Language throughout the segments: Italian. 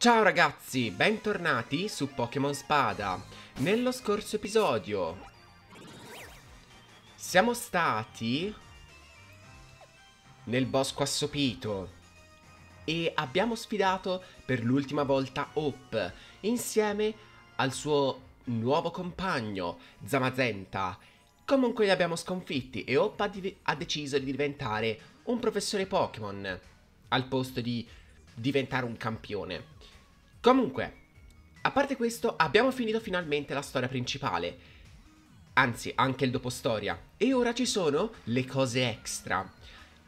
Ciao ragazzi, bentornati su Pokémon Spada. Nello scorso episodio siamo stati nel bosco assopito e abbiamo sfidato per l'ultima volta Hope insieme al suo nuovo compagno Zamazenta. Comunque li abbiamo sconfitti e Hope ha, ha deciso di diventare un professore Pokémon al posto di diventare un campione. Comunque, a parte questo, abbiamo finito finalmente la storia principale. Anzi, anche il dopo storia. E ora ci sono le cose extra.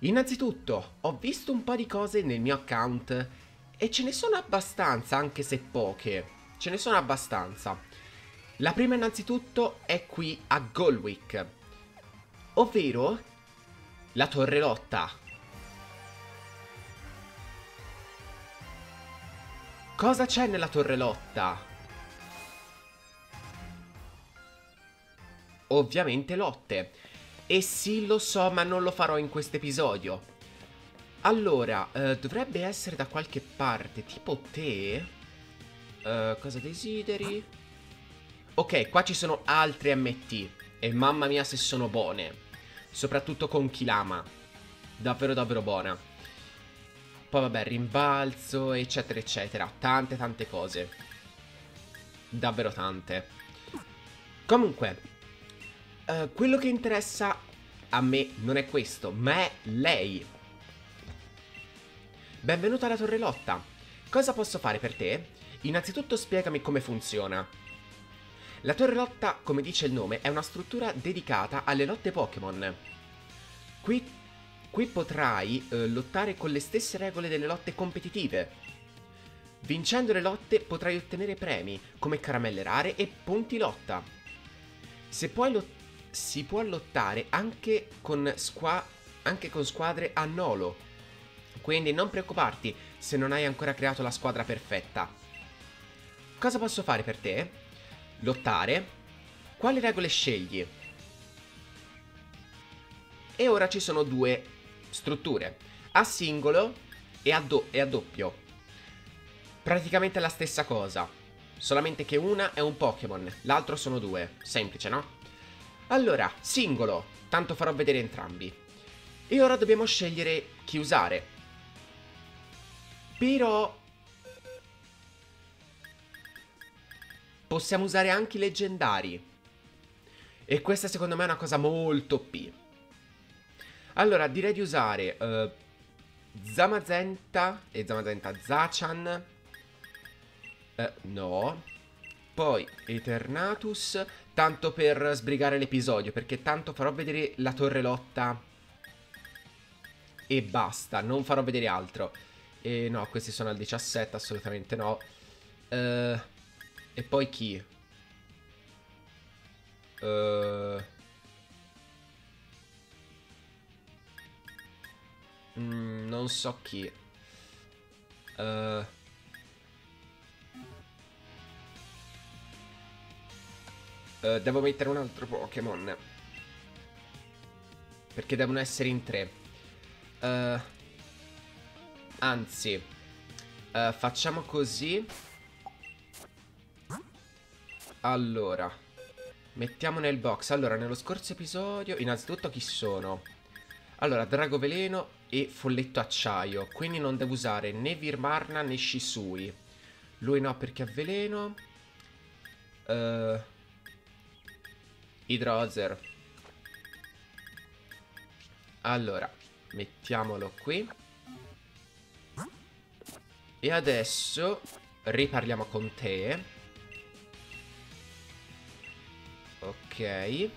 Innanzitutto, ho visto un po' di cose nel mio account e ce ne sono abbastanza, anche se poche. Ce ne sono abbastanza. La prima innanzitutto è qui a Golwick, ovvero la Torre Lotta. Cosa c'è nella Torre Lotta? Ovviamente lotte. E sì, lo so, ma non lo farò in questo episodio. Allora, eh, dovrebbe essere da qualche parte, tipo te. Uh, cosa desideri? Ok, qua ci sono altre MT. E mamma mia se sono buone. Soprattutto con Kilama. Davvero davvero buona. Poi vabbè, rimbalzo, eccetera, eccetera. Tante, tante cose. Davvero tante. Comunque, uh, quello che interessa a me non è questo, ma è lei. Benvenuta alla Torre Lotta. Cosa posso fare per te? Innanzitutto spiegami come funziona. La Torre Lotta, come dice il nome, è una struttura dedicata alle lotte Pokémon. Qui Qui potrai eh, lottare con le stesse regole delle lotte competitive. Vincendo le lotte potrai ottenere premi, come caramelle rare e punti lotta. Lot si può lottare anche con, anche con squadre a nolo. Quindi non preoccuparti se non hai ancora creato la squadra perfetta. Cosa posso fare per te? Lottare. Quali regole scegli? E ora ci sono due strutture a singolo e a, do- e a doppio. Praticamente la stessa cosa, solamente che una è un Pokémon, l'altro sono due. Semplice, no? Allora, singolo, tanto farò vedere entrambi. E ora dobbiamo scegliere chi usare. Però... Possiamo usare anche i leggendari. E questa secondo me è una cosa molto P. Allora, direi di usare uh, Zamazenta e Zamazenta Zachan. Uh, no. Poi Eternatus, tanto per sbrigare l'episodio, perché tanto farò vedere la torre lotta e basta, non farò vedere altro. E no, questi sono al 17, assolutamente no. Uh, e poi chi? Uh, Mm, non so chi. Uh... Uh, devo mettere un altro Pokémon. Perché devono essere in tre. Uh, anzi, facciamo così. Allora, mettiamo nel box. Allora, nello scorso episodio, innanzitutto chi sono? Allora, Drago Veleno e Folletto Acciaio. Quindi non devo usare né Virmarna né Shisui. Lui no perché ha veleno. Uh, Hydrozer. Allora, mettiamolo qui. E adesso riparliamo con te. Ok.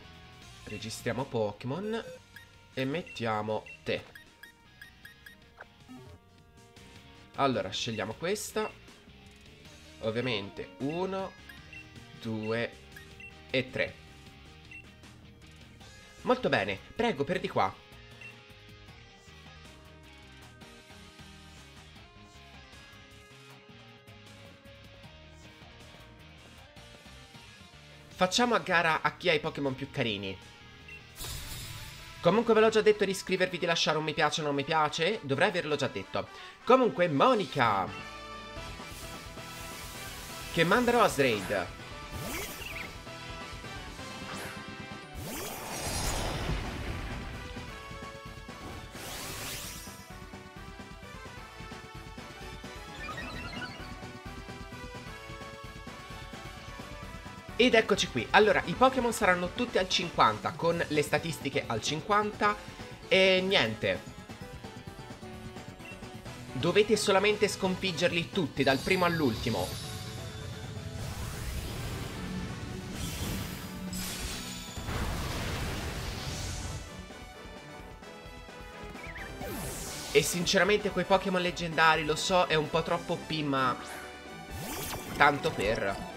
Registriamo Pokémon. E mettiamo te. Allora, scegliamo questa. Ovviamente, uno, due e tre. Molto bene, prego, per di qua. Facciamo a gara a chi ha i Pokémon più carini. Comunque ve l'ho già detto di iscrivervi, di lasciare un mi piace o non mi piace, dovrei averlo già detto. Comunque Monica, che manda Rose Raid. Ed eccoci qui, allora i Pokémon saranno tutti al 50 con le statistiche al 50 e niente. Dovete solamente sconfiggerli tutti dal primo all'ultimo. E sinceramente quei Pokémon leggendari, lo so, è un po' troppo P, ma... Tanto per...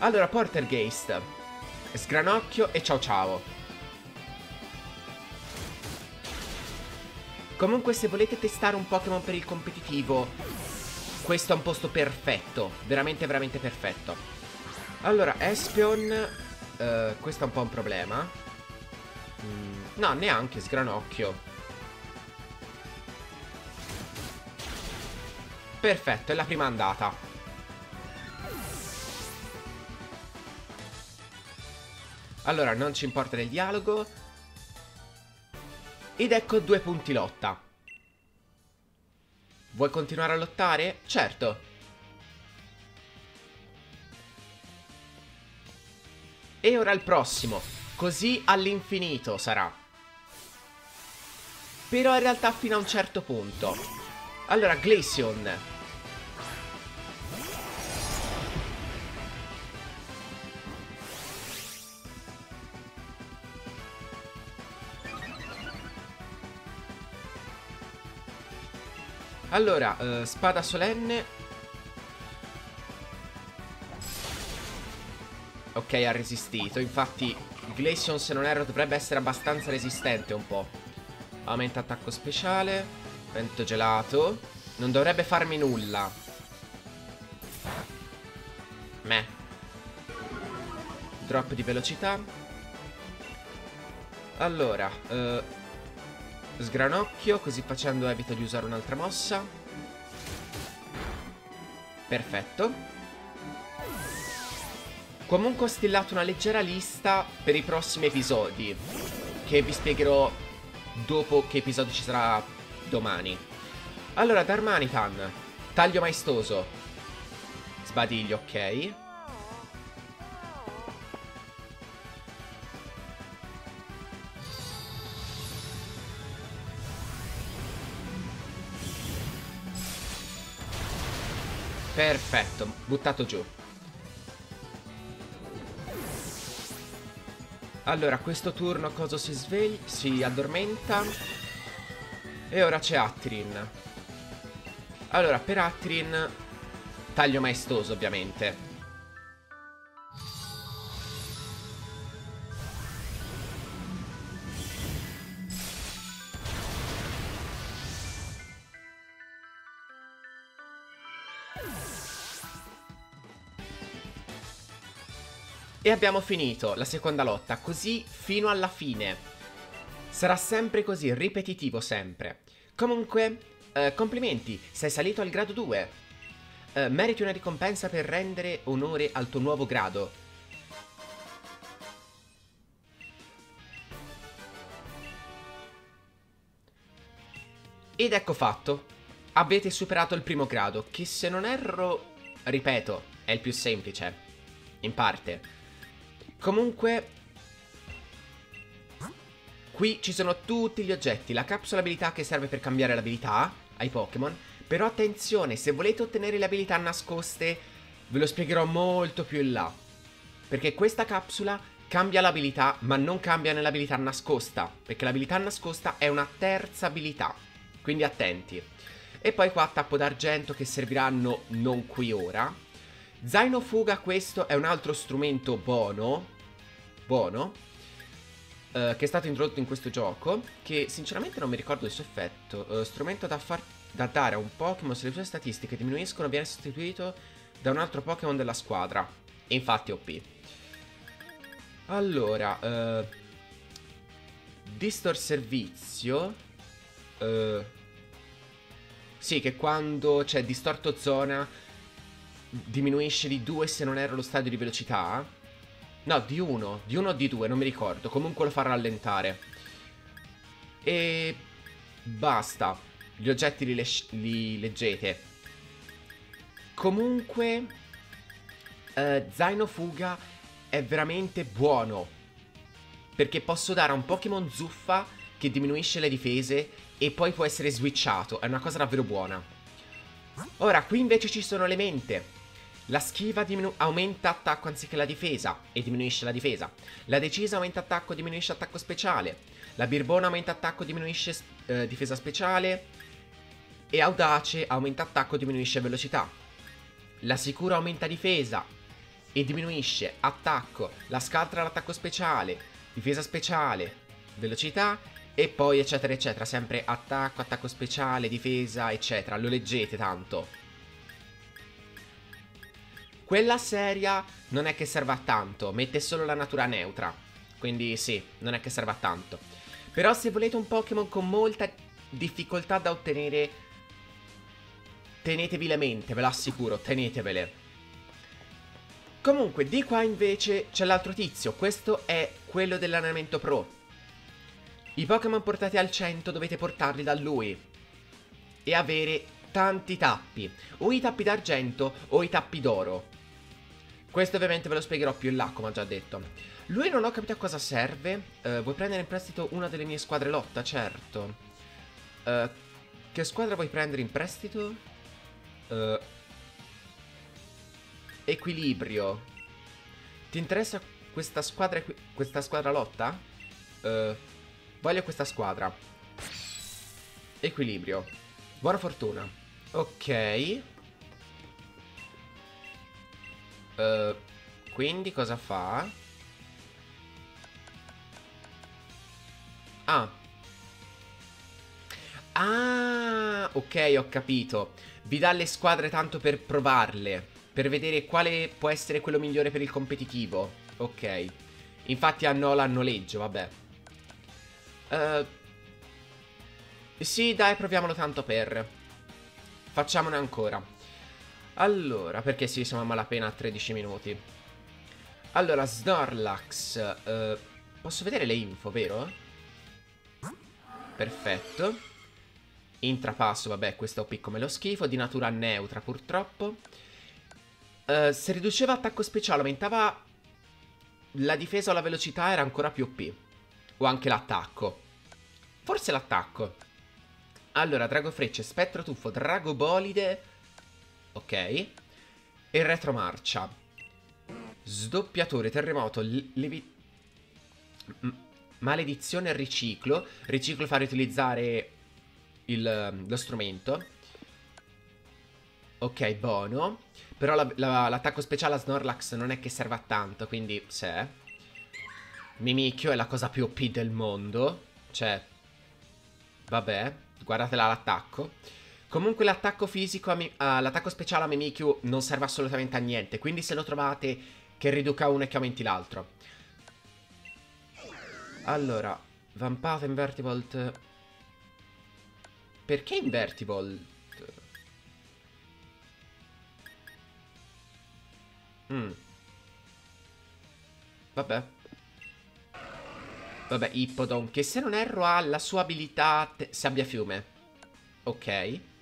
Allora, Portergeist, Sgranocchio e Ciao Ciao. Comunque, se volete testare un Pokémon per il competitivo, questo è un posto perfetto. Veramente, veramente perfetto. Allora, Espion, uh, questo è un po' un problema. Mm, no, neanche Sgranocchio. Perfetto, è la prima andata. Allora, non ci importa del dialogo. Ed ecco due punti lotta. Vuoi continuare a lottare? Certo. E ora il prossimo. Così all'infinito sarà. Però in realtà fino a un certo punto. Allora, Glaceon. Allora, uh, spada solenne. Ok, ha resistito. Infatti, Glaceon, se non erro, dovrebbe essere abbastanza resistente un po'. Aumenta attacco speciale. Vento gelato. Non dovrebbe farmi nulla. Meh. Drop di velocità. Allora, uh, Sgranocchio, così facendo evito di usare un'altra mossa. Perfetto. Comunque ho stillato una leggera lista per i prossimi episodi, che vi spiegherò dopo che episodio ci sarà domani. Allora, Darmanitan, taglio maestoso. Sbadiglio, ok. Perfetto, buttato giù. Allora, questo turno cosa si sveglia? Si addormenta. E ora c'è Atrin. Allora, per Atrin... Taglio maestoso, ovviamente. E abbiamo finito la seconda lotta, così fino alla fine. Sarà sempre così, ripetitivo sempre. Comunque, eh, complimenti, sei salito al grado 2. Eh, meriti una ricompensa per rendere onore al tuo nuovo grado. Ed ecco fatto. Avete superato il primo grado, che se non erro, ripeto, è il più semplice. In parte. Comunque Qui ci sono tutti gli oggetti. La capsula abilità che serve per cambiare l'abilità ai Pokémon. Però attenzione, se volete ottenere le abilità nascoste Ve lo spiegherò molto più in là. Perché questa capsula cambia l'abilità ma non cambia nell'abilità nascosta. Perché l'abilità nascosta è una terza abilità. Quindi attenti. E poi qua tappo d'argento che serviranno non qui ora. Zaino Fuga questo è un altro strumento buono buono uh, che è stato introdotto in questo gioco che sinceramente non mi ricordo il suo effetto uh, strumento da, far, da dare a un Pokémon se le sue statistiche diminuiscono viene sostituito da un altro Pokémon della squadra e infatti OP allora uh, Distor servizio sì che quando c'è distorto zona diminuisce di 2 se non erro lo stadio di velocità. No, di 1, di 1 o di 2, non mi ricordo. Comunque lo fa rallentare. E basta. Gli oggetti li, li leggete. Comunque, eh, Zaino Fuga è veramente buono. Perché posso dare a un Pokémon zuffa che diminuisce le difese e poi può essere switchato. È una cosa davvero buona. Ora, qui invece ci sono le mente. La schiva aumenta attacco anziché la difesa e diminuisce la difesa. La decisa aumenta attacco e diminuisce attacco speciale. La birbona aumenta attacco e diminuisce eh, difesa speciale. E audace aumenta attacco e diminuisce velocità. La sicura aumenta difesa e diminuisce attacco. La scaltra l'attacco speciale, difesa speciale, velocità e poi eccetera eccetera. Sempre attacco, attacco speciale, difesa eccetera. Lo leggete tanto. Quella seria non è che serva a tanto, mette solo la natura neutra. Quindi sì, non è che serva a tanto. Però se volete un Pokémon con molta difficoltà da ottenere, tenetevi le mente, ve lo assicuro, tenetevele. Comunque, di qua invece c'è l'altro tizio, questo è quello dell'allenamento pro. I Pokémon portati al 100 dovete portarli da lui e avere tanti tappi, o i tappi d'argento o i tappi d'oro. Questo ovviamente ve lo spiegherò più in là, come ho già detto. Lui non ho capito a cosa serve. Uh, vuoi prendere in prestito una delle mie squadre lotta? Certo. Uh, che squadra vuoi prendere in prestito? Uh, equilibrio. Ti interessa questa squadra, questa squadra lotta? voglio questa squadra. Equilibrio. Buona fortuna. Ok. Uh, quindi cosa fa? Ah. Ah, ok, ho capito. Vi dà le squadre tanto per provarle. Per vedere quale può essere quello migliore per il competitivo. Ok. Infatti a Nola noleggio, vabbè. Uh, sì, dai, proviamolo tanto per. Facciamone ancora. Allora, perché sì, siamo a malapena a 13 minuti. Allora, Snorlax. Eh, posso vedere le info, vero? Perfetto. Intrapasso, vabbè, questo OP come lo schifo. Di natura neutra, purtroppo. Eh, se riduceva attacco speciale, aumentava la difesa o la velocità, era ancora più OP. O anche l'attacco. Forse l'attacco. Allora, Drago Frecce, Spettro Tuffo, Drago Bolide... Ok. E retromarcia. Sdoppiatore, terremoto, levi... Maledizione e riciclo. Riciclo fa riutilizzare il, lo strumento. Ok, buono. Però l'attacco la, speciale a Snorlax non è che serva tanto, quindi se... Mimikyu è la cosa più OP del mondo. Cioè... Vabbè, guardatela l'attacco. Comunque l'attacco fisico, uh, l'attacco speciale a Mimikyu non serve assolutamente a niente, quindi se lo trovate che riduca uno e che aumenti l'altro. Allora, Vampata Invertivolt... Perché Invertivolt? Mm. Vabbè. Vabbè, Hippodon, che se non erro ha la sua abilità sabbia fiume. Ok.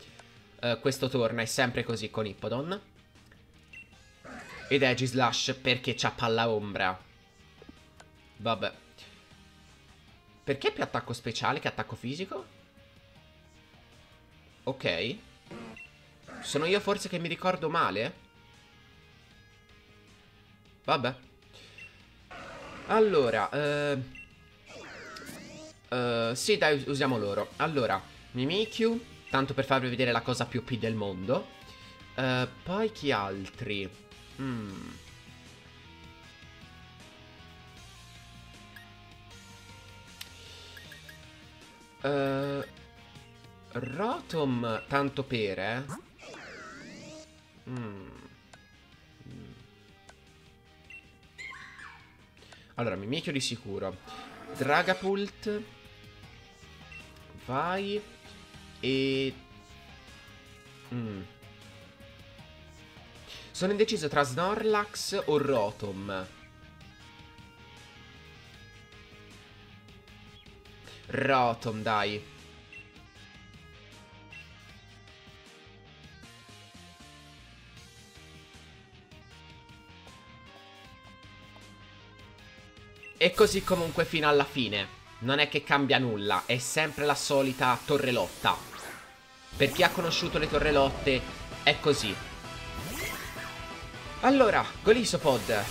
Uh, questo torna, è sempre così con Hippodon. Ed Aegislash perché c'ha palla ombra. Vabbè. Perché più attacco speciale che attacco fisico? Ok. Sono io forse che mi ricordo male? Vabbè. Allora, uh, uh, sì dai, usiamo loro. Allora, Mimikyu Tanto per farvi vedere la cosa più P del mondo. Uh, poi chi altri? Mm. Uh, Rotom, tanto per, eh? Mm. Allora, Mimikyo di sicuro. Dragapult. Vai. E... Mm. Sono indeciso tra Snorlax o Rotom. Rotom, dai. E così comunque fino alla fine. Non è che cambia nulla, è sempre la solita torrelotta. Per chi ha conosciuto le torrelotte, è così. Allora, Golisopod.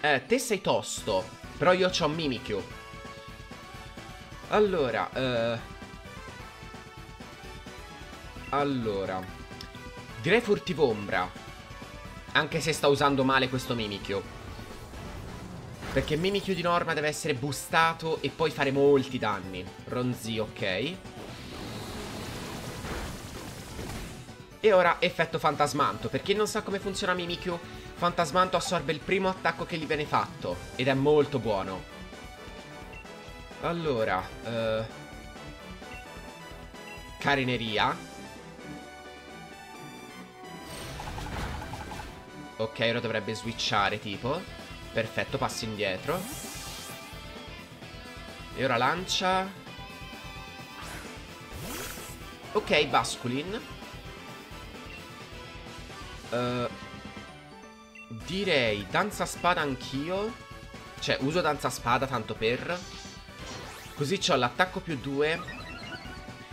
Eh, te sei tosto, però io ho Mimikyu. Allora, eh... Allora... Direi Furtivombra. Anche se sta usando male questo Mimikyu. Perché Mimikyu di norma deve essere boostato e poi fare molti danni. Ronzi, ok. E ora effetto fantasmanto. Per chi non sa come funziona Mimikyu, fantasmanto assorbe il primo attacco che gli viene fatto. Ed è molto buono. Allora, uh, Carineria. Ok, ora dovrebbe switchare tipo. Perfetto, passi indietro. E ora lancia. Ok, Basculin. Uh, direi danza spada anch'io. Cioè, uso danza spada tanto per. Così ho l'attacco più 2.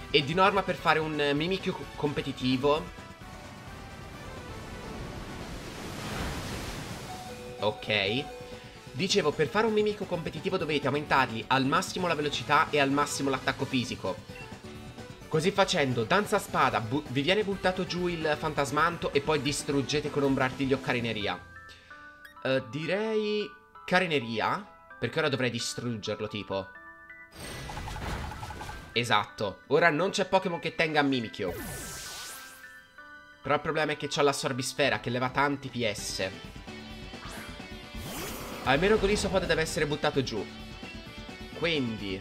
E di norma per fare un Mimikyu competitivo Ok. Dicevo, per fare un mimico competitivo dovete aumentargli al massimo la velocità e al massimo l'attacco fisico. Così facendo, danza spada, vi viene buttato giù il fantasmanto e poi distruggete con ombra artiglio carineria. Uh, direi carineria, perché ora dovrei distruggerlo tipo. Esatto, ora non c'è Pokémon che tenga Mimikyu. Però il problema è che ho l'assorbisfera che leva tanti PS. Almeno con Isopod deve essere buttato giù. Quindi...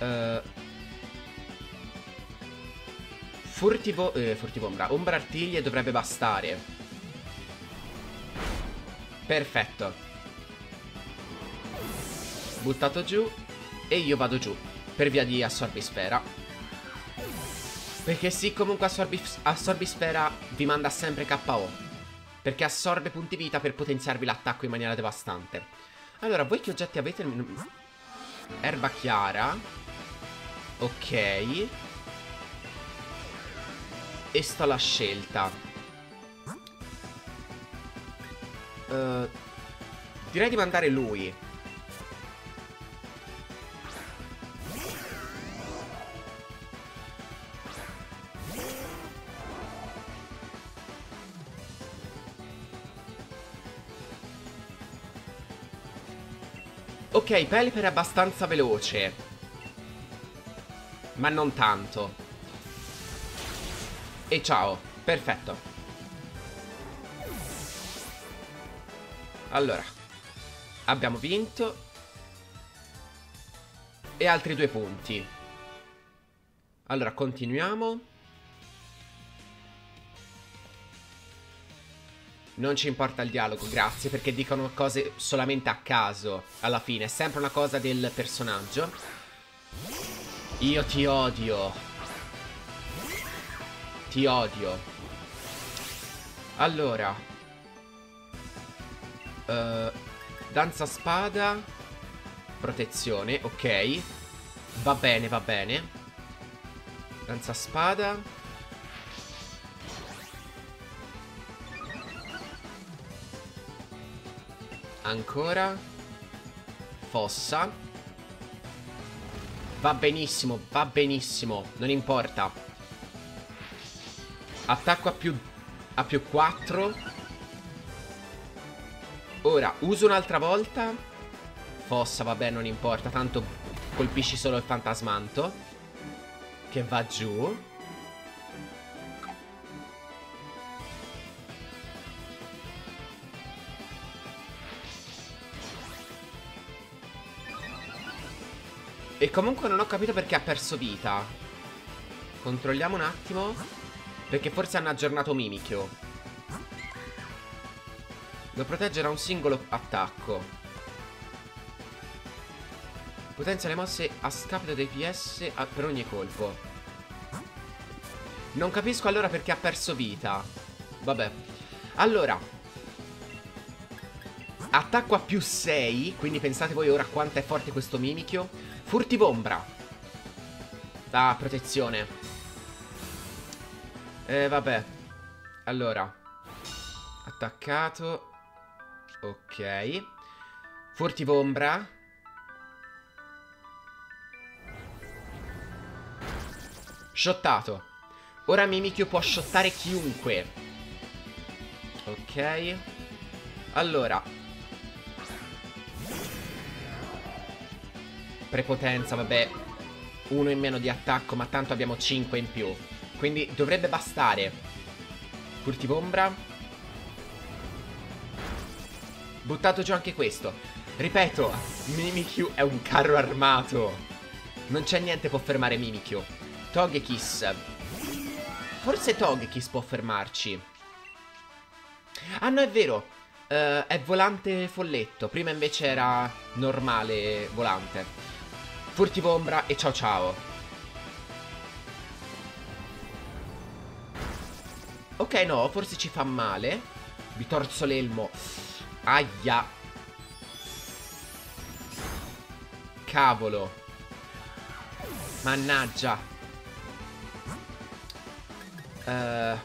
Uh, furtivo... Eh, furtivombra. Ombra artiglie dovrebbe bastare. Perfetto. Buttato giù. E io vado giù. Per via di assorbisfera. Perché sì, comunque assorbis assorbisfera vi manda sempre KO. Perché assorbe punti vita per potenziarvi l'attacco in maniera devastante. Allora, voi che oggetti avete? Erba chiara. Ok. E sto alla scelta. Uh, direi di mandare lui. Ok, Pelipper è abbastanza veloce. Ma non tanto. E ciao. Perfetto. Allora. Abbiamo vinto. E altri due punti. Allora, continuiamo. Non ci importa il dialogo, grazie, perché dicono cose solamente a caso. Alla fine, è sempre una cosa del personaggio. Io ti odio. Ti odio. Allora. Uh, danza spada. Protezione, ok. Va bene, va bene. Danza spada. Ancora Fossa Va benissimo, va benissimo Non importa Attacco a più A più 4 Ora, uso un'altra volta. Fossa, vabbè, non importa Tanto colpisci solo il fantasmanto Che va giù. E comunque non ho capito perché ha perso vita. Controlliamo un attimo Perché forse hanno aggiornato Mimikyo Lo protegge da un singolo attacco. Potenzia le mosse a scapito dei PS per ogni colpo. Non capisco allora perché ha perso vita. Vabbè. Allora. Attacco a più 6. Quindi pensate voi ora quanto è forte questo Mimikyo. Furtivombra. Ah, protezione. Eh, vabbè. Allora. Attaccato. Ok. Furtivombra. Shottato. Ora Mimikyu può shottare chiunque. Ok. Allora. Prepotenza, vabbè. Uno in meno di attacco, ma tanto abbiamo 5 in più. Quindi dovrebbe bastare. Furtivombra. Buttato giù anche questo. Ripeto, Mimikyu è un carro armato. Non c'è niente può fermare Mimikyu. Togekiss. Forse Togekiss può fermarci. Ah no, è vero. Uh, è volante folletto. Prima invece era normale volante. Furtivo ombra e ciao ciao. Ok, no, forse ci fa male. Bitorzo l'elmo. Aia. Cavolo. Mannaggia. Uh,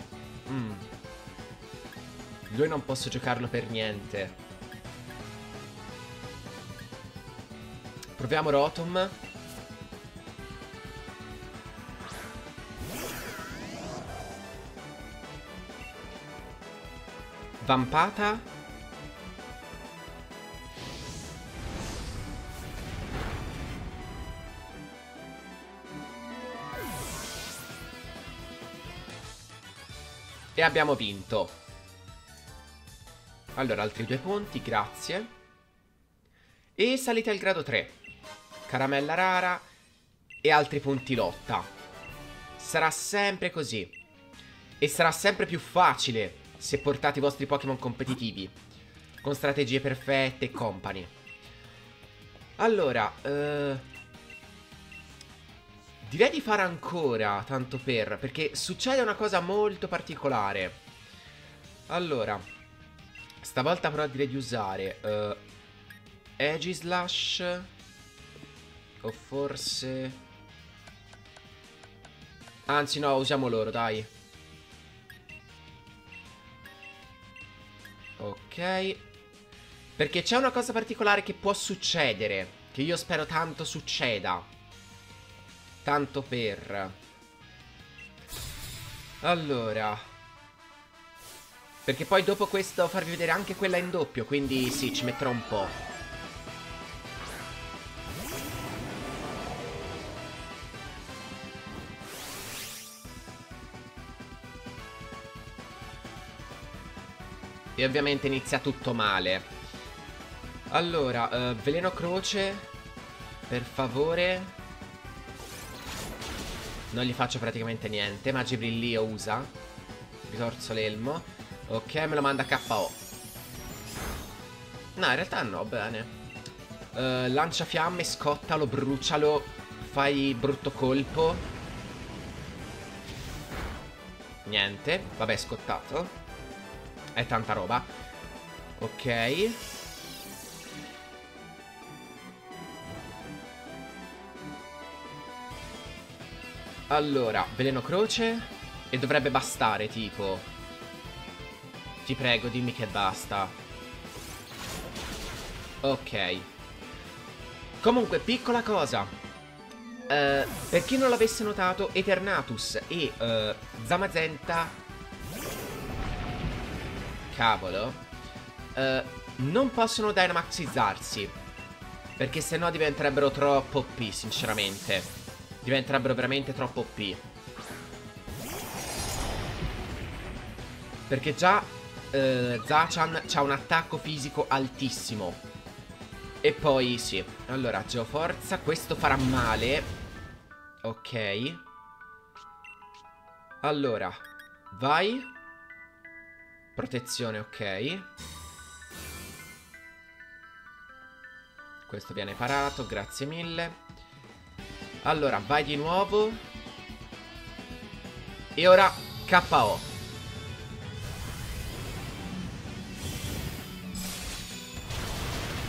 mm. Lui non posso giocarlo per niente. Proviamo Rotom. Vampata. E abbiamo vinto. Allora, altri due punti, grazie. E salite al grado 3. Caramella rara e altri punti lotta. Sarà sempre così. E sarà sempre più facile se portate i vostri Pokémon competitivi. Con strategie perfette e company. Allora, eh... Direi di fare ancora, tanto per, perché succede una cosa molto particolare. Allora, stavolta però direi di usare uh, Aegislash o forse... Anzi no, usiamo loro, dai. Ok. Perché c'è una cosa particolare che può succedere, che io spero tanto succeda. Tanto per... Allora... Perché poi dopo questo farvi vedere anche quella in doppio, quindi sì, ci metterò un po'. E ovviamente inizia tutto male. Allora, uh, veleno croce, per favore... Non gli faccio praticamente niente Ma Gibrillio usa. Ritorzo l'elmo. Ok, me lo manda KO No, in realtà no, bene. Uh, Lancia fiamme, scottalo, brucialo Fai brutto colpo. Niente Vabbè, scottato È tanta roba. Ok. Allora, veleno croce. E dovrebbe bastare, tipo. Ti prego, dimmi che basta. Ok. Comunque, piccola cosa. Uh, Per chi non l'avesse notato Eternatus e uh, Zamazenta Cavolo uh, Non possono dynamaxizzarsi Perché sennò diventerebbero troppo OP, sinceramente diventerebbero veramente troppo OP. Perché già eh, Zachan ha un attacco fisico altissimo. E poi sì. Allora, Geoforza, questo farà male. Ok. Allora, vai. Protezione, ok. Questo viene parato, grazie mille. Allora, vai di nuovo. E ora KO.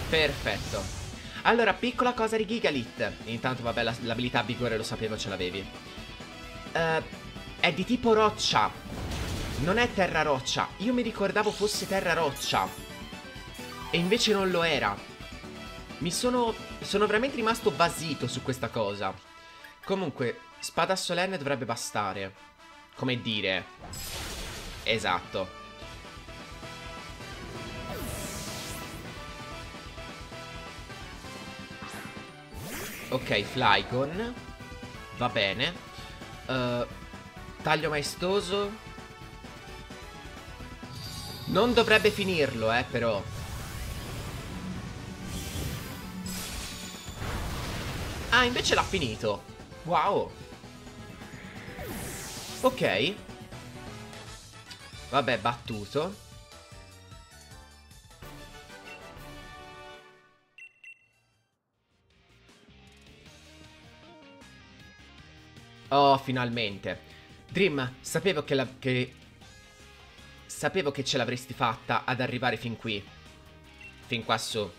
Perfetto. Allora, piccola cosa di Gigalit. Intanto, vabbè, l'abilità la, vigore lo sapevo, ce l'avevi. Uh, è di tipo roccia. Non è terra roccia. Io mi ricordavo fosse terra roccia. E invece non lo era. Mi sono... Sono veramente rimasto basito su questa cosa. Comunque, spada solenne dovrebbe bastare. Come dire... Esatto. Ok, Flygon. Va bene. Uh, taglio maestoso. Non dovrebbe finirlo, eh, però. Ah, invece l'ha finito. Wow. Ok. Vabbè, battuto. Oh, finalmente. Dream, sapevo che, la, che... Sapevo che ce l'avresti fatta ad arrivare fin qui. Fin qua su.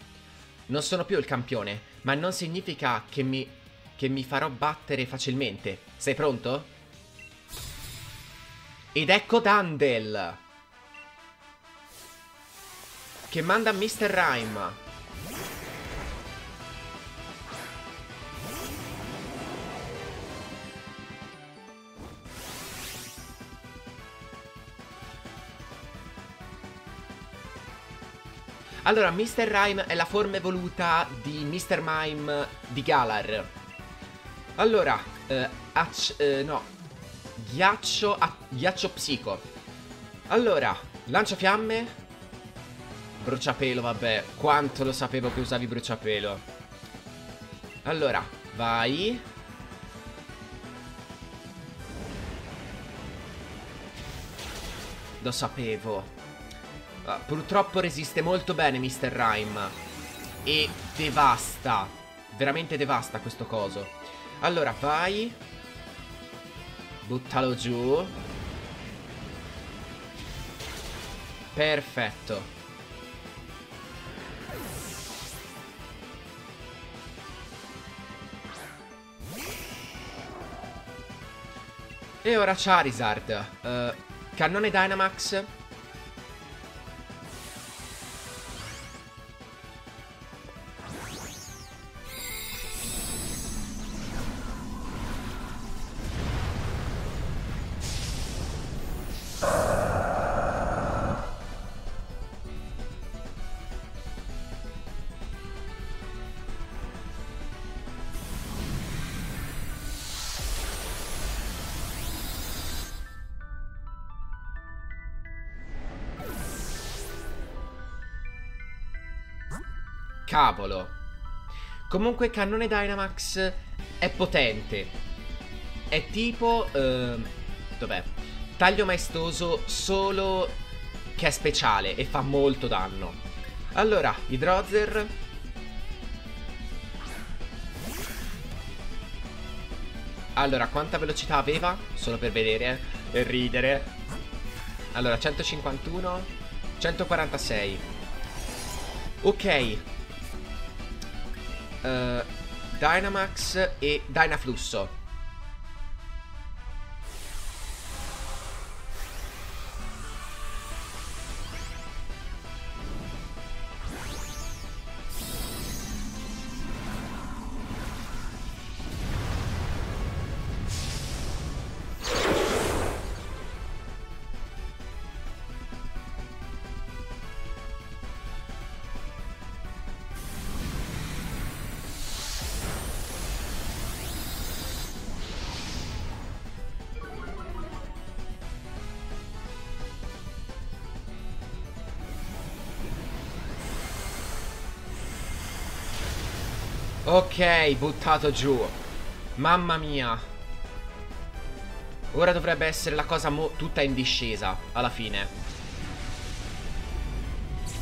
Non sono più il campione, ma non significa che mi... che mi farò battere facilmente. Sei pronto? Ed ecco Dandel! Che manda Mr. Rhyme. Allora, Mr. Rhyme è la forma evoluta di Mr. Mime di Galar. Allora, eh, eh, no, ghiaccio, ghiaccio psico. Allora, lanciafiamme. Bruciapelo, vabbè, quanto lo sapevo che usavi bruciapelo. Allora, vai. Lo sapevo. Uh, purtroppo resiste molto bene Mr. Rhyme. E devasta. Veramente devasta questo coso. Allora, vai. Buttalo giù. Perfetto. E ora Charizard. Uh, cannone Dynamax. Cavolo. Comunque Cannone Dynamax è potente. È tipo... Uh, dov'è? Taglio maestoso solo che è speciale e fa molto danno. Allora, Hydrozer. Allora, quanta velocità aveva? Solo per vedere e ridere. Allora, 151, 146. Ok, Dynamax e Dynaflusso. Ok, buttato giù. Mamma mia. Ora dovrebbe essere la cosa tutta in discesa, alla fine.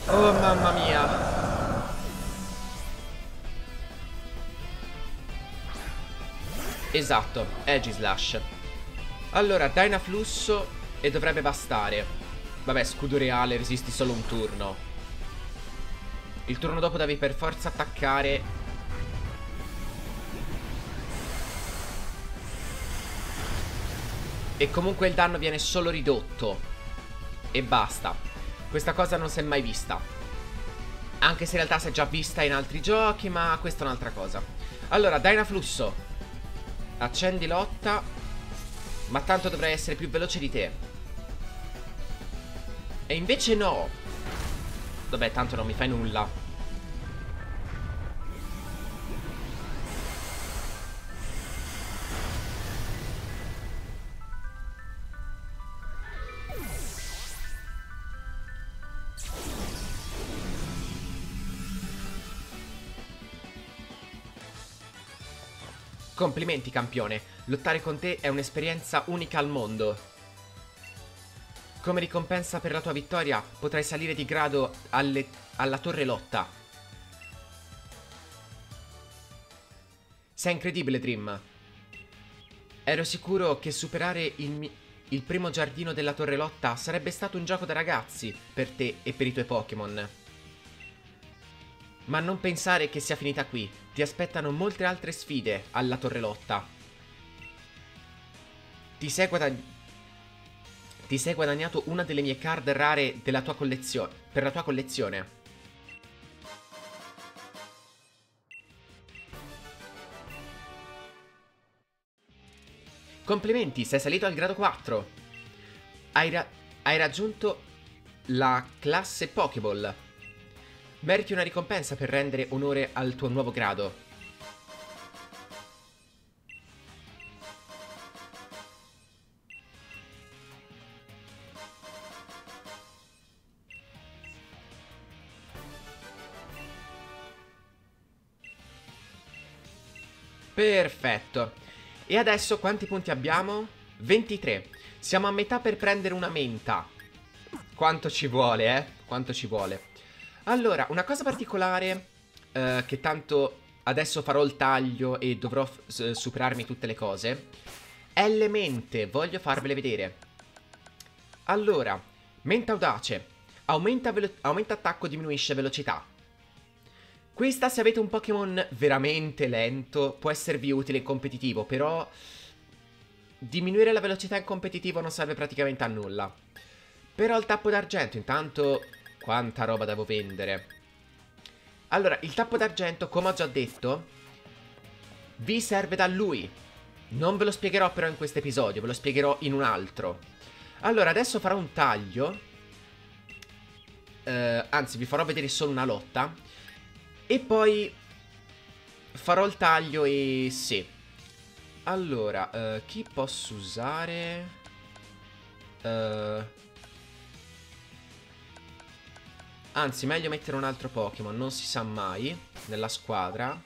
Oh, mamma mia. Esatto, Edgy Slash. Allora, Dyna Flusso e dovrebbe bastare. Vabbè, scudo reale, resisti solo un turno. Il turno dopo devi per forza attaccare E comunque il danno viene solo ridotto. E basta. Questa cosa non si è mai vista. Anche se in realtà si è già vista in altri giochi, ma questa è un'altra cosa. Allora, Dynaflusso. Accendi lotta Ma tanto dovrei essere più veloce di te E invece no Vabbè tanto non mi fai nulla Complimenti campione, lottare con te è un'esperienza unica al mondo. Come ricompensa per la tua vittoria potrai salire di grado alle, alla torre lotta. Sei incredibile Dream. Ero sicuro che superare il, il primo giardino della torre lotta sarebbe stato un gioco da ragazzi per te e per i tuoi Pokémon. Ma non pensare che sia finita qui. Ti aspettano molte altre sfide alla torre lotta. Ti sei, guadagn Ti sei guadagnato una delle mie card rare collezione. Per la tua collezione. Complimenti, sei salito al grado 4. Hai, ra hai raggiunto la classe Pokéball. Meriti una ricompensa per rendere onore al tuo nuovo grado. Perfetto. E adesso quanti punti abbiamo? 23. Siamo a metà per prendere una menta. Quanto ci vuole, eh? Quanto ci vuole. Allora, una cosa particolare eh, che tanto adesso farò il taglio e dovrò superarmi tutte le cose è le mente, voglio farvele vedere. Allora, mente audace, aumenta, aumenta attacco, diminuisce velocità. Questa se avete un Pokémon veramente lento può esservi utile in competitivo, però diminuire la velocità in competitivo non serve praticamente a nulla. Però il tappo d'argento intanto quanta roba devo vendere. Allora, il tappo d'argento, come ho già detto, vi serve da lui. Non ve lo spiegherò però in questo episodio, ve lo spiegherò in un altro. Allora, adesso farò un taglio. Eh, anzi, vi farò vedere solo una lotta. E poi farò il taglio e sì. Allora, eh, chi posso usare? Eh... Anzi, meglio mettere un altro Pokémon, non si sa mai, nella squadra.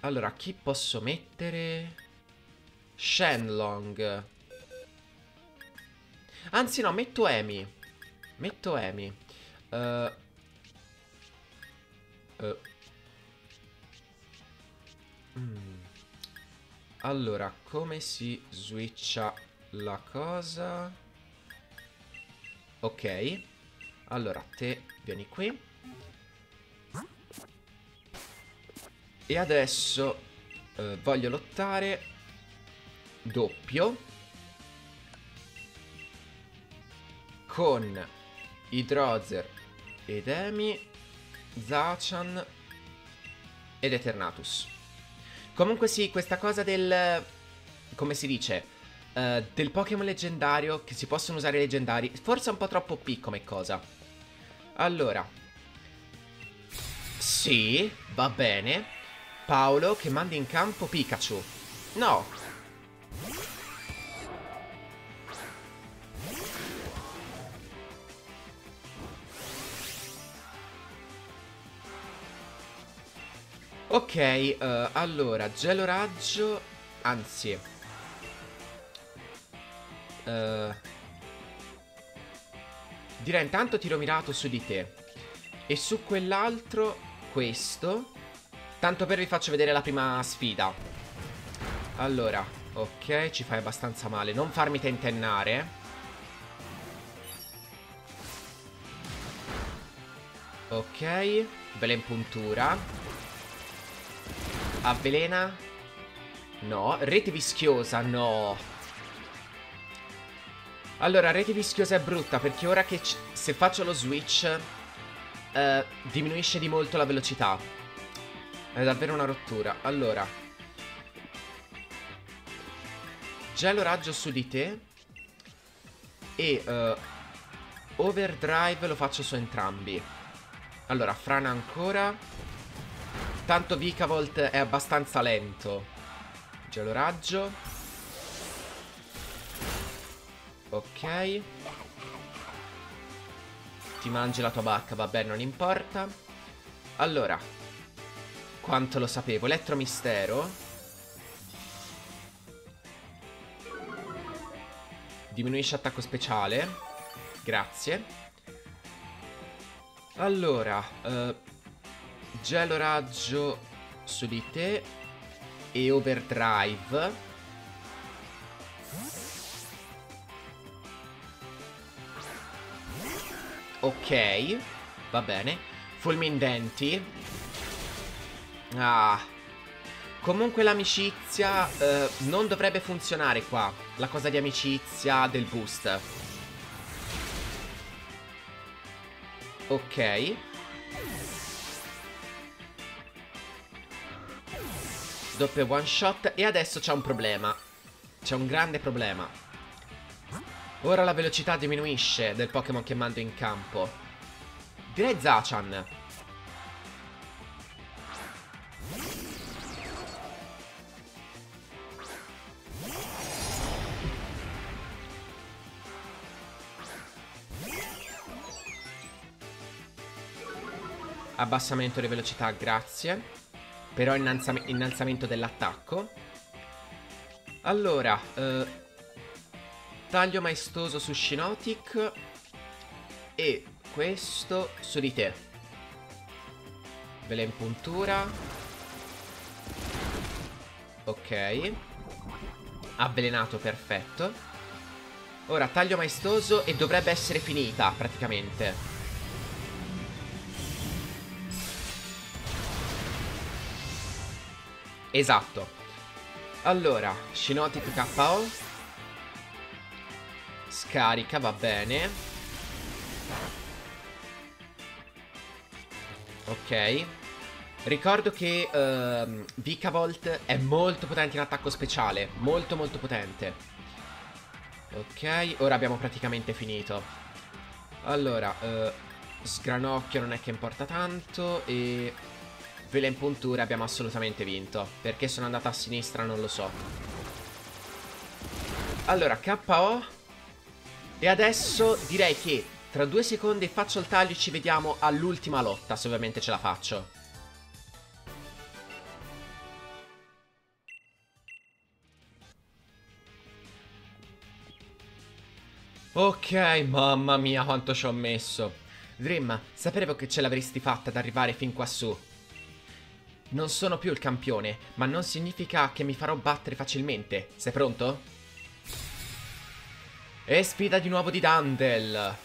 Allora, chi posso mettere? Shenlong. Anzi, no, metto Amy. Metto Amy. Uh, uh. Mm. Allora, come si switcha la cosa? Ok. Allora, te vieni qui. E adesso eh, voglio lottare doppio con Hydrozer ed Emi, Zachan ed Eternatus. Comunque sì, questa cosa del... come si dice? Uh, del Pokémon leggendario, che si possono usare leggendari, forse è un po' troppo P come cosa. Allora. Sì, va bene. Paolo che manda in campo Pikachu. No. Ok, uh, allora, gelo raggio, anzi... Uh, Direi intanto tiro mirato su di te. E su quell'altro, questo. Tanto per vi faccio vedere la prima sfida. Allora, ok, ci fai abbastanza male. Non farmi tentennare. Ok, bella impuntura. Avvelena. No, rete vischiosa, no. Allora, rete vischiosa è brutta perché ora che se faccio lo switch eh, diminuisce di molto la velocità. È davvero una rottura. Allora. Gelo raggio su di te. E uh, overdrive lo faccio su entrambi. Allora, frana ancora. Tanto Vikavolt è abbastanza lento. Gelo raggio. Ok. Ti mangi la tua bacca, vabbè, non importa. Allora. Quanto lo sapevo. Elettromistero. Diminuisce attacco speciale. Grazie. Allora. Uh, gelo raggio su di te. E overdrive. Ok, va bene. Fulmindenti. Ah. Comunque l'amicizia eh, non dovrebbe funzionare qua. La cosa di amicizia del boost. Ok. Doppio one shot. E adesso c'è un problema. C'è un grande problema. Ora la velocità diminuisce del Pokémon che mando in campo. Direi Zachan. Abbassamento di velocità, grazie. Però innalzamento dell'attacco. Allora, eh, Taglio maestoso su Shinotic E questo su di te. Vela in puntura. Ok. Avvelenato, perfetto. Ora taglio maestoso e dovrebbe essere finita praticamente. Esatto. Allora, Shinotic KO Scarica, va bene. Ok. Ricordo che uh, Vikavolt è molto potente in attacco speciale. Molto molto potente. Ok, ora abbiamo praticamente finito. Allora, uh, Sgranocchio non è che importa tanto e... Vela in puntura abbiamo assolutamente vinto. Perché sono andata a sinistra non lo so. Allora, KO e adesso direi che tra due secondi faccio il taglio e ci vediamo all'ultima lotta, se ovviamente ce la faccio. Ok, mamma mia quanto ci ho messo. Dream, sapevo che ce l'avresti fatta ad arrivare fin quassù. Non sono più il campione, ma non significa che mi farò battere facilmente. Sei pronto? E sfida di nuovo di Dandel.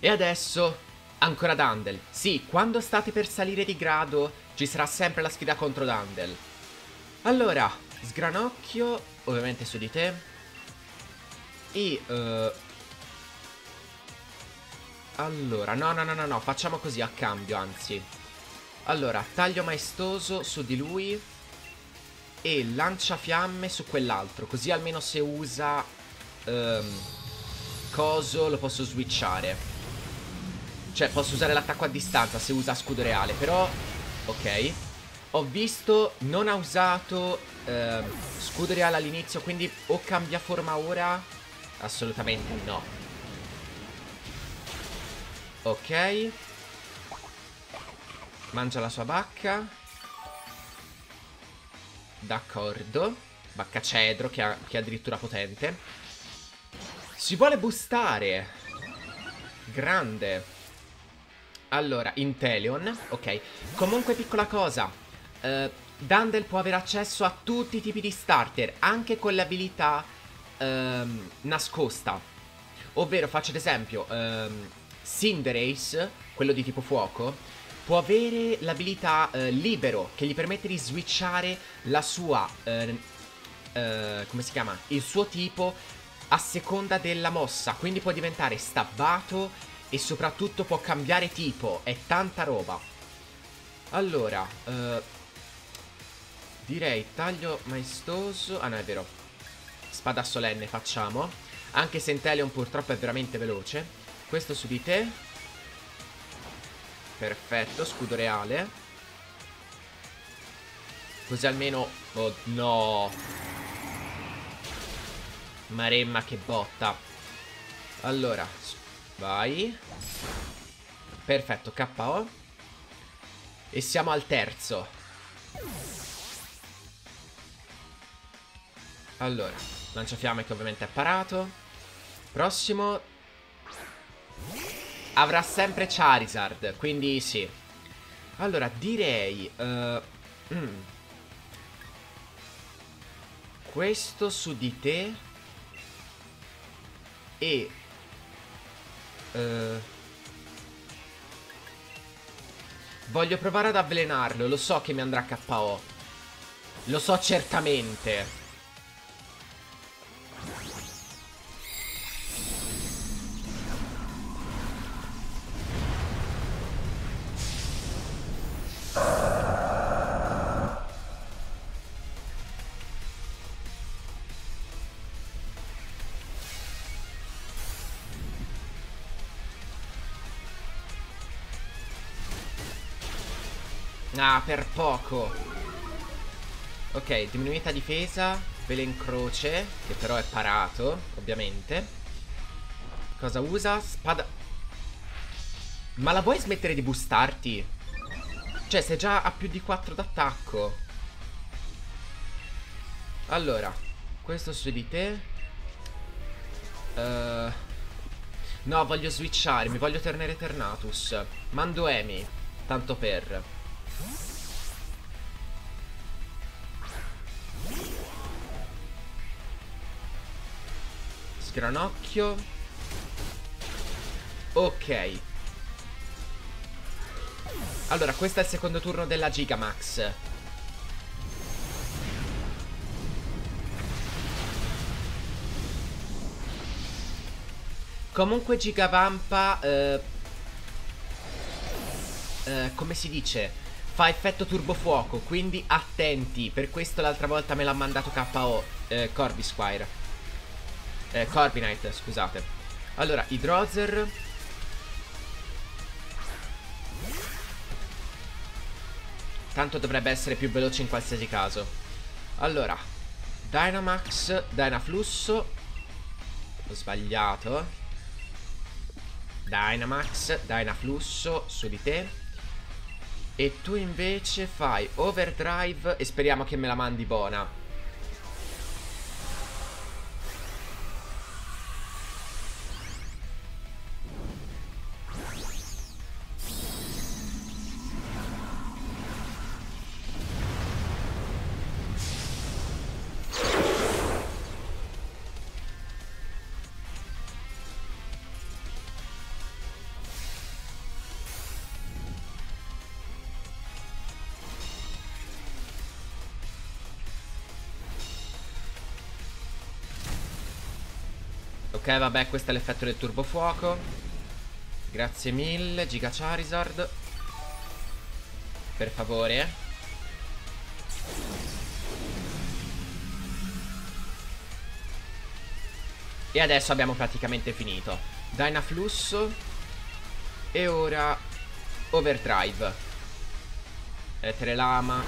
E adesso Ancora Dandel. Sì, quando state per salire di grado ci sarà sempre la sfida contro Dandel. Allora, sgranocchio, ovviamente su di te. E... Uh... Allora, no, no, no, no, no, facciamo così a cambio, anzi. Allora, taglio maestoso su di lui e lancia fiamme su quell'altro, così almeno se usa um, coso lo posso switchare. Cioè posso usare l'attacco a distanza se usa scudo reale Però Ok Ho visto Non ha usato eh, Scudo reale all'inizio Quindi o cambia forma ora Assolutamente no Ok. Mangia la sua bacca. D'accordo. Bacca cedro che, ha, che è addirittura potente. Si vuole boostare. Grande. Allora, Inteleon. Ok. Comunque, piccola cosa. Uh, Dandel può avere accesso a tutti i tipi di starter, anche con l'abilità uh, nascosta. Ovvero, faccio ad esempio, uh, Cinderace, quello di tipo fuoco, può avere l'abilità uh, libero, che gli permette di switchare la sua... come si chiama? Il suo tipo a seconda della mossa. Quindi può diventare stabbato e soprattutto può cambiare tipo. È tanta roba. Allora, uh, direi taglio maestoso. Ah no, è vero. Spada solenne facciamo. Anche se Inteleon purtroppo è veramente veloce. Questo su di te. Perfetto, scudo reale. Così almeno... Oh no! Maremma che botta. Allora, vai. Perfetto, KO. E siamo al terzo. Allora, lanciafiamme che ovviamente è parato. Prossimo. Avrà sempre Charizard, quindi sì. Allora, direi... Uh, mm. Questo su di te e uh, voglio provare ad avvelenarlo. Lo so che mi andrà KO. Lo so certamente. Per poco. Ok, diminuita difesa. Vele in croce, che però è parato, ovviamente. Cosa usa? Spada... Ma la vuoi smettere di boostarti? Cioè, sei già a più di 4 d'attacco. Allora, questo su di te. Uh, no, voglio switchare, mi voglio tenere Eternatus. Mando Emi, tanto per... Sgranocchio Ok Allora questo è il secondo turno della Gigamax Comunque Gigavampa eh, eh, Come si dice fa effetto turbofuoco, quindi attenti. Per questo l'altra volta me l'ha mandato KO eh, Corby Squire. Eh, Corbinite, scusate. Allora, Hydrozer. Tanto dovrebbe essere più veloce in qualsiasi caso. Allora, Dynamax, Dynaflusso. Ho sbagliato. Dynamax, Dynaflusso su di te. E tu invece fai overdrive e speriamo che me la mandi buona. Ok, vabbè, questo è l'effetto del turbofuoco. Grazie mille, Giga Charizard. Per favore. E adesso abbiamo praticamente finito. Dynaflusso. E ora Overdrive. Etere Lama.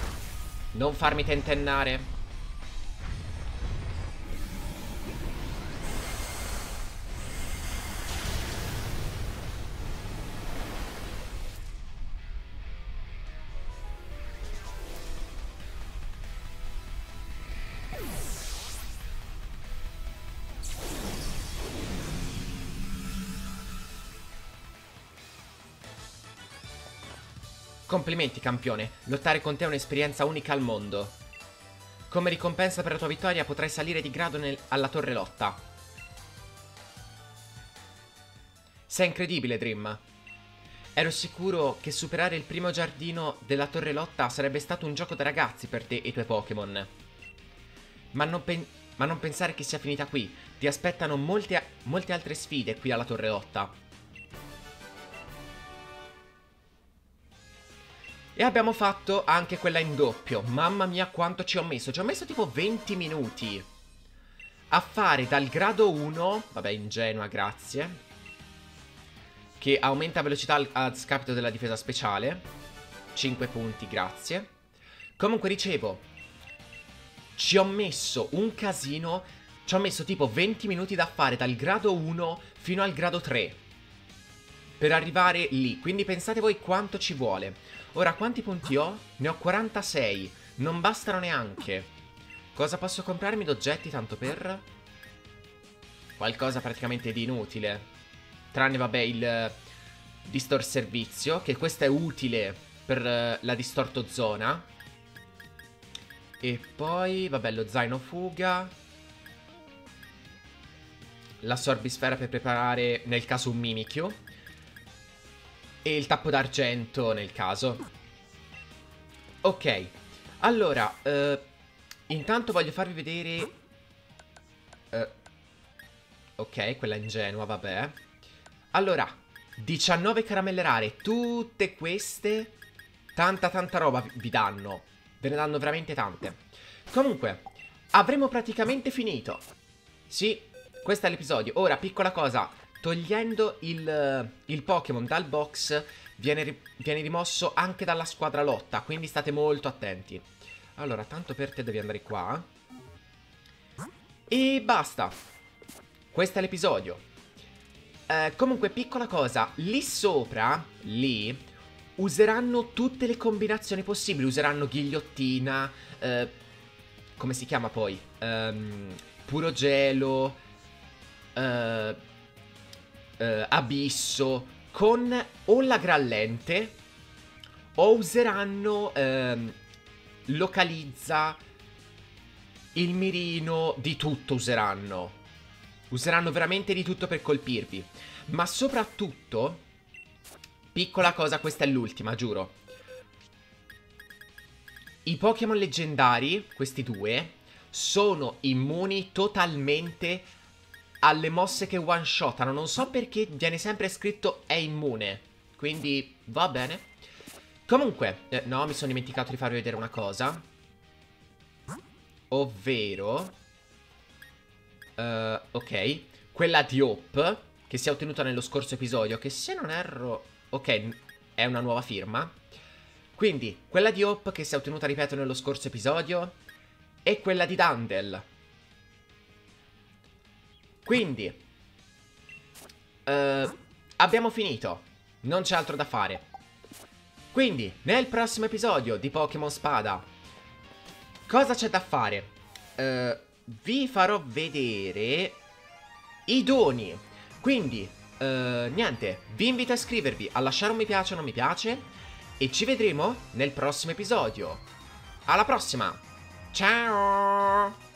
Non farmi tentennare. Complimenti, campione. Lottare con te è un'esperienza unica al mondo. Come ricompensa per la tua vittoria potrai salire di grado nel, alla torre lotta. Sei incredibile, Dream. Ero sicuro che superare il primo giardino della torre lotta sarebbe stato un gioco da ragazzi per te e i tuoi Pokémon. Ma non, ma non pensare che sia finita qui. Ti aspettano molte, molte altre sfide qui alla torre lotta. E abbiamo fatto anche quella in doppio. Mamma mia quanto ci ho messo. Ci ho messo tipo 20 minuti. A fare dal grado 1... Vabbè, ingenua, grazie che aumenta velocità a scapito della difesa speciale. 5 punti, grazie. Comunque ricevo. Ci ho messo un casino. Ci ho messo tipo 20 minuti da fare dal grado 1 fino al grado 3. Per arrivare lì. Quindi pensate voi quanto ci vuole. Ora, quanti punti ho? Ne ho 46. Non bastano neanche. Cosa posso comprarmi d'oggetti tanto per? Qualcosa praticamente di inutile. Tranne, vabbè, il eh, Distort Servizio, che questo è utile per eh, la Distorto Zona. E poi, vabbè, lo zaino fuga. La sorbisfera per preparare, nel caso, un Mimikyu. E il tappo d'argento, nel caso. Ok. Allora, uh, intanto voglio farvi vedere... Uh, ok, quella ingenua, vabbè. Allora, 19 caramelle rare, tutte queste, tanta tanta roba vi danno. Ve ne danno veramente tante. Comunque, avremo praticamente finito. Sì, questo è l'episodio. Ora, piccola cosa, togliendo il, il Pokémon dal box, viene, viene rimosso anche dalla squadra lotta, quindi state molto attenti. Allora, tanto per te devi andare qua. E basta. Questo è l'episodio. Eh, comunque, piccola cosa, lì sopra, lì, useranno tutte le combinazioni possibili. Useranno ghigliottina, eh, come si chiama poi? Um, puro gelo, uh, uh, abisso, con o la grallente, o useranno um, localizza, il mirino, di tutto useranno. Useranno veramente di tutto per colpirvi. Ma soprattutto... Piccola cosa, questa è l'ultima, giuro. I Pokémon leggendari, questi due, sono immuni totalmente alle mosse che one-shotano. Non so perché viene sempre scritto è immune. Quindi va bene. Comunque, eh, no, mi sono dimenticato di farvi vedere una cosa. Ovvero... Uh, ok. Quella di Hope, che si è ottenuta nello scorso episodio, che se non erro... Ok, è una nuova firma. Quindi, quella di Hope che si è ottenuta, ripeto, nello scorso episodio, e quella di Dandel. Quindi, uh, abbiamo finito. Non c'è altro da fare. Quindi, nel prossimo episodio di Pokémon Spada, cosa c'è da fare? Uh, vi farò vedere i doni. Quindi, uh, niente, vi invito a iscrivervi, a lasciare un mi piace o non mi piace e ci vedremo nel prossimo episodio. Alla prossima! Ciao!